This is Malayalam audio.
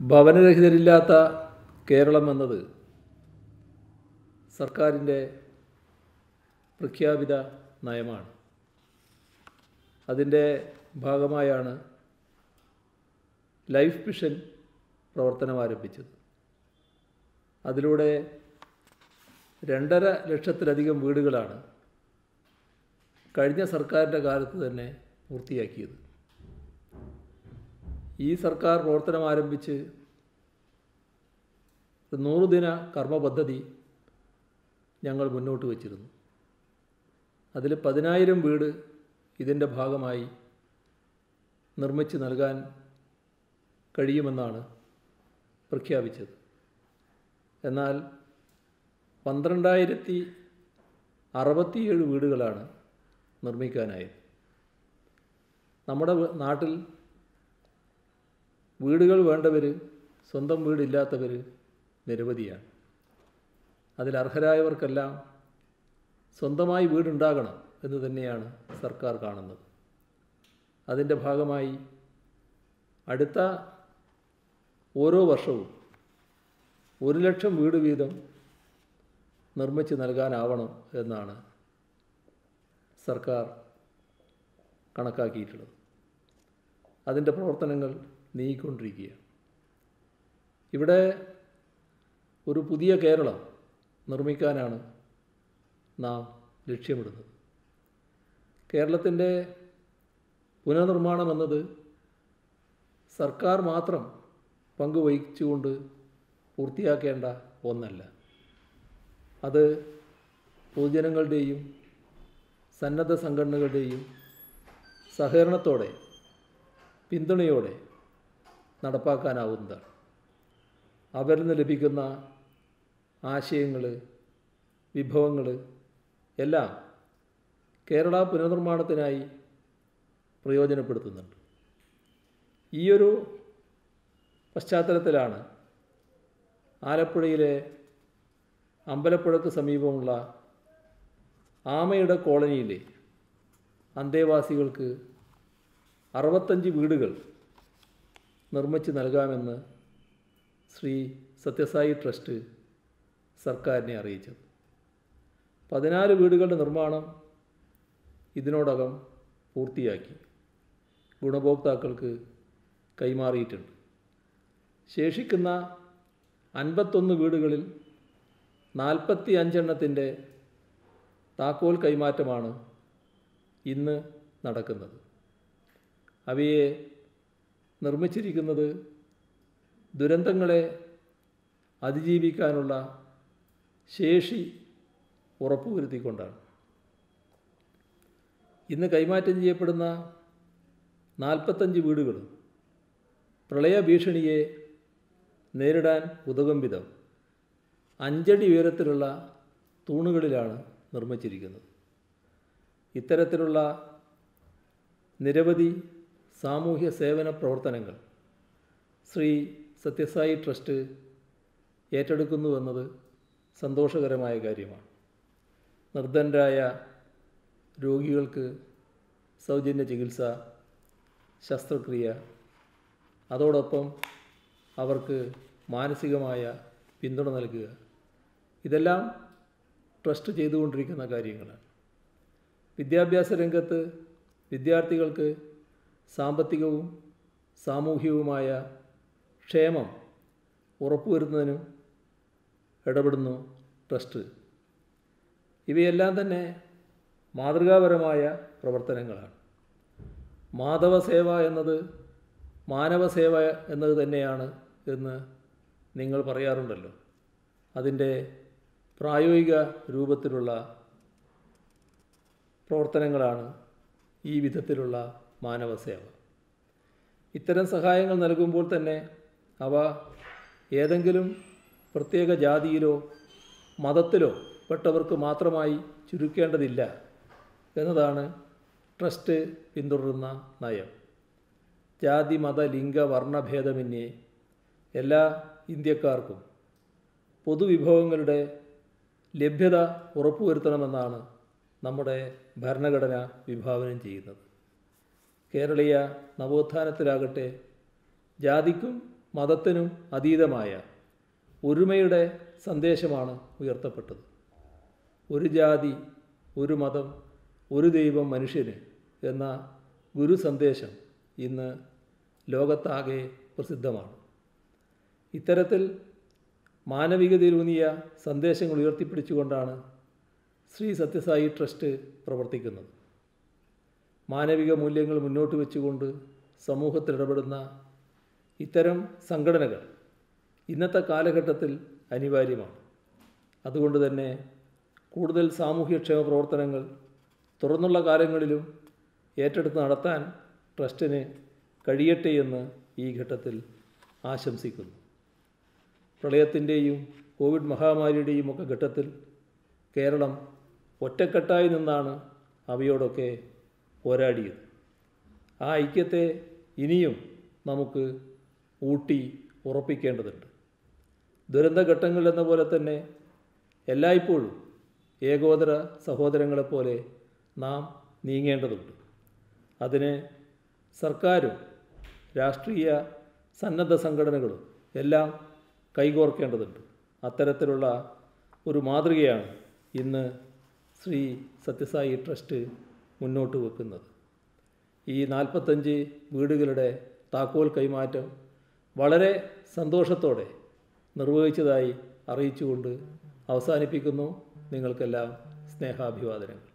ഭവനരഹിതരില്ലാത്ത കേരളം എന്നത് സർക്കാരിന്റെ പ്രഖ്യാപിത നയമാണ്. അതിന്റെ ഭാഗമായാണ് ലൈഫ് മിഷൻ പ്രവർത്തനം ആരംഭിച്ചത്. അതിലൂടെ രണ്ടര ലക്ഷത്തിലധികം വീടുകളാണ് കഴിഞ്ഞ സർക്കാരിന്റെ കാലത്ത് തന്നെ പൂർത്തിയാക്കിയത്. ഈ സർക്കാർ പ്രവർത്തനം ആരംഭിച്ച് നൂറുദിന കർമ്മ പദ്ധതി ഞങ്ങൾ മുന്നോട്ട് വച്ചിരുന്നു. അതിൽ പതിനായിരം വീട് ഇതിന്റെ ഭാഗമായി നിർമ്മിച്ച് നൽകാൻ കഴിയുമെന്നാണ് പ്രഖ്യാപിച്ചത്. എന്നാൽ പന്ത്രണ്ടായിരത്തി അറുപത്തിയേഴ് വീടുകളാണ് നിർമ്മിക്കാനായത്. നമ്മുടെ നാട്ടിൽ വീടുകൾ വേണ്ടവർ സ്വന്തം വീടില്ലാത്തവർ നിരവധിയാണ്. അതിൽ അർഹരായവർക്കെല്ലാം സ്വന്തമായി വീടുണ്ടാകണം എന്ന് തന്നെയാണ് സർക്കാർ കാണുന്നത്. അതിന്റെ ഭാഗമായി അടുത്ത ഓരോ വർഷവും ഒരു ലക്ഷം വീട് വീതം നിർമ്മിച്ച് നൽകാനാവണം എന്നാണ് സർക്കാർ കണക്കാക്കിയിട്ടുള്ളത്. അതിന്റെ പ്രവർത്തനങ്ങൾ നീങ്ങിക്കൊണ്ടിരിക്കുകയാണ് ഇവിടെ ഒരു പുതിയ കേരളം നിർമ്മിക്കാനാണ് നാം ലക്ഷ്യമിടുന്നത്. കേരളത്തിന്റെ പുനർനിർമ്മാണം എന്നത് സർക്കാർ മാത്രം പങ്കുവഹിച്ചുകൊണ്ട് പൂർത്തിയാക്കേണ്ട ഒന്നല്ല. അത് പൊതുജനങ്ങളുടെയും സന്നദ്ധ സംഘടനകളുടെയും സഹകരണത്തോടെ പിന്തുണയോടെ നടപ്പാക്കാനാവുന്നതാണ്. അവരിൽ നിന്ന് ലഭിക്കുന്ന ആശയങ്ങൾ വിഭവങ്ങൾ എല്ലാം കേരള പുനർനിർമ്മാണത്തിനായി പ്രയോജനപ്പെടുത്തുന്നുണ്ട്. ഈയൊരു പശ്ചാത്തലത്തിലാണ് ആലപ്പുഴയിലെ അമ്പലപ്പുഴക്ക് സമീപമുള്ള ആമയുടെ കോളനിയിലെ അന്തേവാസികൾക്ക് അറുപത്തഞ്ച് വീടുകൾ നിർമ്മിച്ച് നൽകാമെന്ന് ശ്രീ സത്യസായി ട്രസ്റ്റ് സർക്കാരിനെ അറിയിച്ചത്. പതിനാല് വീടുകളുടെ നിർമ്മാണം ഇതിനോടകം പൂർത്തിയാക്കി. ഗുണഭോക്താക്കൾക്ക് കൈമാറിയിട്ടുണ്ട്. ശേഷിക്കുന്ന അൻപത്തൊന്ന് വീടുകളിൽ നാൽപ്പത്തി അഞ്ചെണ്ണത്തിന്റെ താക്കോൽ കൈമാറ്റമാണ് ഇന്ന് നടക്കുന്നത്. അവയെ നിർമ്മിച്ചിരിക്കുന്നത് ദുരന്തങ്ങളെ അതിജീവിക്കാനുള്ള ശേഷി ഉറപ്പുവരുത്തിക്കൊണ്ടാണ്. ഇന്ന് കൈമാറ്റം ചെയ്യപ്പെടുന്ന നാൽപ്പത്തഞ്ച് വീടുകൾ പ്രളയ ഭീഷണിയെ നേരിടാൻ ഉതകും വിധം അഞ്ചടി ഉയരത്തിലുള്ള തൂണുകളിലാണ് നിർമ്മിച്ചിരിക്കുന്നത്. ഇത്തരത്തിലുള്ള നിരവധി സാമൂഹ്യ സേവന പ്രവർത്തനങ്ങൾ. ശ്രീ സത്യസായി ട്രസ്റ്റ് ഏറ്റെടുക്കുന്നുവെന്നത് സന്തോഷകരമായ കാര്യമാണ്. നിർദ്ധനരായ രോഗികൾക്ക് സൗജന്യ ചികിത്സ ശസ്ത്രക്രിയ അതോടൊപ്പം അവർക്ക് മാനസികമായ പിന്തുണ നൽകുക. ഇതെല്ലാം ട്രസ്റ്റ് ചെയ്തുകൊണ്ടിരിക്കുന്ന കാര്യങ്ങളാണ്. വിദ്യാഭ്യാസ രംഗത്ത് വിദ്യാർത്ഥികൾക്ക് സാമ്പത്തികവും സാമൂഹികവുമായ ക്ഷേമം ഉറപ്പുവരുത്തുന്നതിനും ഇടപെടുന്നു ട്രസ്റ്റ്. ഇവയെല്ലാം തന്നെ മാതൃകാപരമായ പ്രവർത്തനങ്ങളാണ്. മാധവ മാധവസേവ എന്നത് മാനവസേവ എന്നത് തന്നെയാണ് എന്ന് നിങ്ങൾ പറയാറുണ്ടല്ലോ. അതിന്റെ പ്രായോഗിക രൂപത്തിലുള്ള പ്രവർത്തനങ്ങളാണ് ഈ വിധത്തിലുള്ള മാനവസേവ. ഇത്തരം സഹായങ്ങൾ നൽകുമ്പോൾ തന്നെ അവ ഏതെങ്കിലും പ്രത്യേക ജാതിയിലോ മതത്തിലോ പെട്ടവർക്ക് മാത്രമായി ചുരുക്കേണ്ടതില്ല എന്നതാണ് ട്രസ്റ്റ് പിന്തുടരുന്ന നയം. ജാതി മത ലിംഗ വർണഭേദമന്യേ എല്ലാ ഇന്ത്യക്കാർക്കും പൊതുവിഭവങ്ങളുടെ ലഭ്യത ഉറപ്പുവരുത്തണമെന്നാണ് നമ്മുടെ ഭരണഘടന വിഭാവനം ചെയ്യുന്നത്. കേരളീയ നവോത്ഥാനത്തിലാകട്ടെ ജാതിക്കും മതത്തിനും അതീതമായ ഒരുമയുടെ സന്ദേശമാണ് ഉയർത്തപ്പെട്ടത്. ഒരു ജാതി ഒരു മതം ഒരു ദൈവം മനുഷ്യന് എന്ന ഗുരു സന്ദേശം ഇന്ന് ലോകത്താകെ പ്രസിദ്ധമാണ്. ഇത്തരത്തിൽ മാനവികതയിലൂന്നിയ സന്ദേശങ്ങൾ ഉയർത്തിപ്പിടിച്ചുകൊണ്ടാണ് ശ്രീ സത്യസായി ട്രസ്റ്റ് പ്രവർത്തിക്കുന്നത്. മാനവിക മൂല്യങ്ങൾ മുന്നോട്ട് വെച്ചുകൊണ്ട് സമൂഹത്തിൽ ഇടപെടുന്ന ഇത്തരം സംഘടനകൾ ഇന്നത്തെ കാലഘട്ടത്തിൽ അനിവാര്യമാണ്. അതുകൊണ്ട് തന്നെ കൂടുതൽ സാമൂഹ്യക്ഷേമ പ്രവർത്തനങ്ങൾ തുറന്നുള്ള കാലങ്ങളിലും ഏറ്റെടുത്ത് നടത്താൻ ട്രസ്റ്റിന് കഴിയട്ടെ എന്ന് ഈ ഘട്ടത്തിൽ ആശംസിക്കുന്നു. പ്രളയത്തിന്റെയും കോവിഡ് മഹാമാരിയുടെയും ഒക്കെ ഘട്ടത്തിൽ കേരളം ഒറ്റക്കെട്ടായി നിന്നാണ് അവയോടൊക്കെ പോരാടിയത്. ആ ഐക്യത്തെ ഇനിയും നമുക്ക് ഊട്ടി ഉറപ്പിക്കേണ്ടതുണ്ട്. ദുരന്തഘട്ടങ്ങൾ എന്ന പോലെ തന്നെ എല്ലായ്പ്പോഴും ഏകോദര സഹോദരങ്ങളെപ്പോലെ നാം നീങ്ങേണ്ടതുണ്ട്. അതിന് സർക്കാരും രാഷ്ട്രീയ സന്നദ്ധ സംഘടനകളും എല്ലാം കൈകോർക്കേണ്ടതുണ്ട്. അത്തരത്തിലുള്ള ഒരു മാതൃകയാണ് ഇന്ന് ശ്രീ സത്യസായി ട്രസ്റ്റ് മുന്നോട്ട് വെക്കുന്നത്. ഈ നാൽപ്പത്തഞ്ച് വീടുകളുടെ താക്കോൽ കൈമാറ്റം വളരെ സന്തോഷത്തോടെ നിർവഹിച്ചതായി അറിയിച്ചുകൊണ്ട് അവസാനിപ്പിക്കുന്നു. നിങ്ങൾക്കെല്ലാം സ്നേഹാഭിവാദനങ്ങൾ.